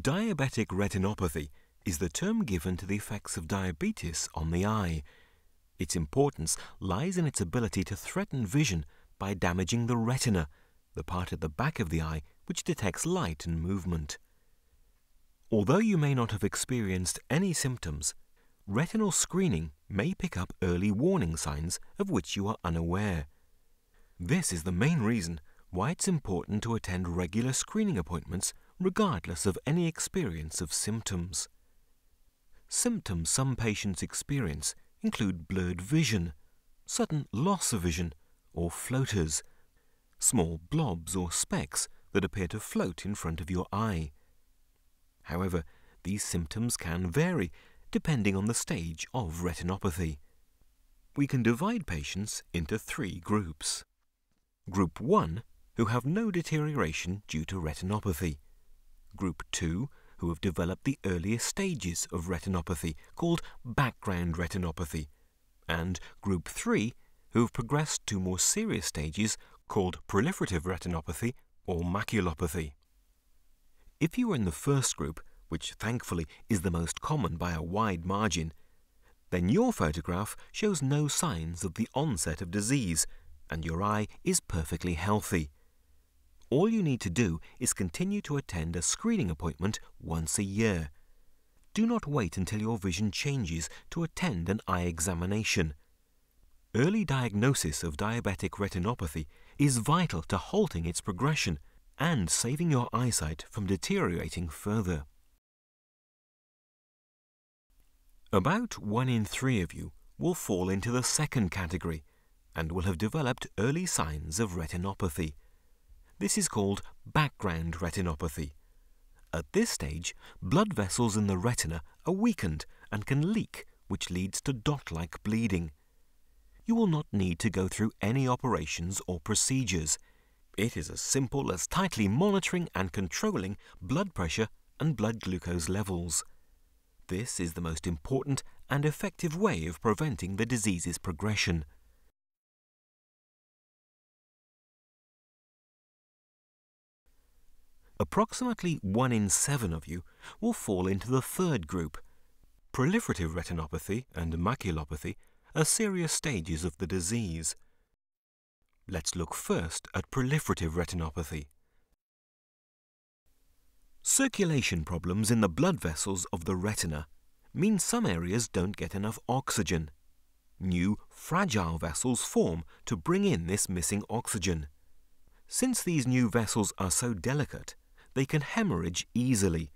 Diabetic retinopathy is the term given to the effects of diabetes on the eye. Its importance lies in its ability to threaten vision by damaging the retina, the part at the back of the eye which detects light and movement. Although you may not have experienced any symptoms, retinal screening may pick up early warning signs of which you are unaware. This is the main reason why it's important to attend regular screening appointments regardless of any experience of symptoms. Symptoms some patients experience include blurred vision, sudden loss of vision, or floaters, small blobs or specks that appear to float in front of your eye. However, these symptoms can vary depending on the stage of retinopathy. We can divide patients into three groups. Group 1, who have no deterioration due to retinopathy. Group 2, who have developed the earliest stages of retinopathy, called background retinopathy. And Group 3, who have progressed to more serious stages, called proliferative retinopathy or maculopathy. If you are in the first group, which thankfully is the most common by a wide margin, then your photograph shows no signs of the onset of disease and your eye is perfectly healthy. All you need to do is continue to attend a screening appointment once a year. Do not wait until your vision changes to attend an eye examination. Early diagnosis of diabetic retinopathy is vital to halting its progression and saving your eyesight from deteriorating further. About one in three of you will fall into the second category and will have developed early signs of retinopathy. This is called background retinopathy. At this stage, blood vessels in the retina are weakened and can leak, which leads to dot-like bleeding. You will not need to go through any operations or procedures. It is as simple as tightly monitoring and controlling blood pressure and blood glucose levels. This is the most important and effective way of preventing the disease's progression. Approximately 1 in 7 of you will fall into the third group. Proliferative retinopathy and maculopathy are serious stages of the disease. Let's look first at proliferative retinopathy. Circulation problems in the blood vessels of the retina mean some areas don't get enough oxygen. New, fragile vessels form to bring in this missing oxygen. Since these new vessels are so delicate, they can hemorrhage easily,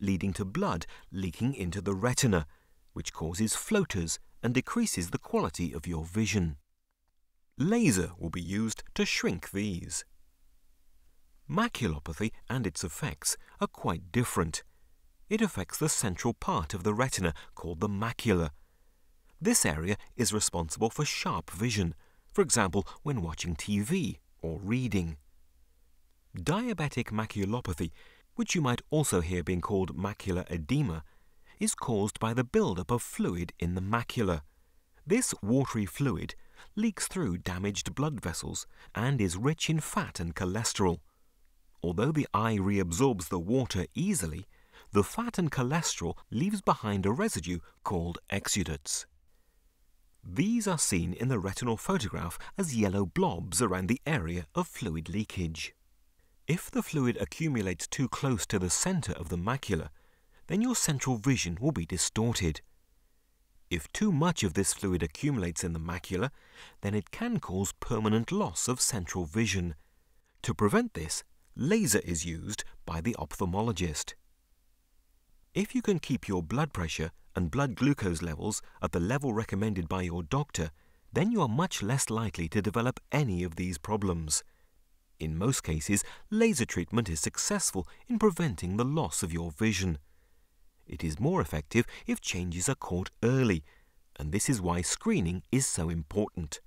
leading to blood leaking into the retina, which causes floaters and decreases the quality of your vision. Laser will be used to shrink these. Maculopathy and its effects are quite different. It affects the central part of the retina called the macula. This area is responsible for sharp vision, for example when watching TV or reading. Diabetic maculopathy, which you might also hear being called macular edema, is caused by the buildup of fluid in the macula. This watery fluid leaks through damaged blood vessels and is rich in fat and cholesterol. Although the eye reabsorbs the water easily, the fat and cholesterol leaves behind a residue called exudates. These are seen in the retinal photograph as yellow blobs around the area of fluid leakage. If the fluid accumulates too close to the center of the macula, then your central vision will be distorted. If too much of this fluid accumulates in the macula, then it can cause permanent loss of central vision. To prevent this, laser is used by the ophthalmologist. If you can keep your blood pressure and blood glucose levels at the level recommended by your doctor, then you are much less likely to develop any of these problems. In most cases, laser treatment is successful in preventing the loss of your vision. It is more effective if changes are caught early, and this is why screening is so important.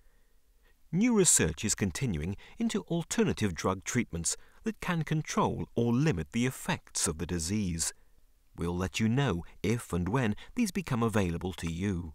New research is continuing into alternative drug treatments that can control or limit the effects of the disease. We'll let you know if and when these become available to you.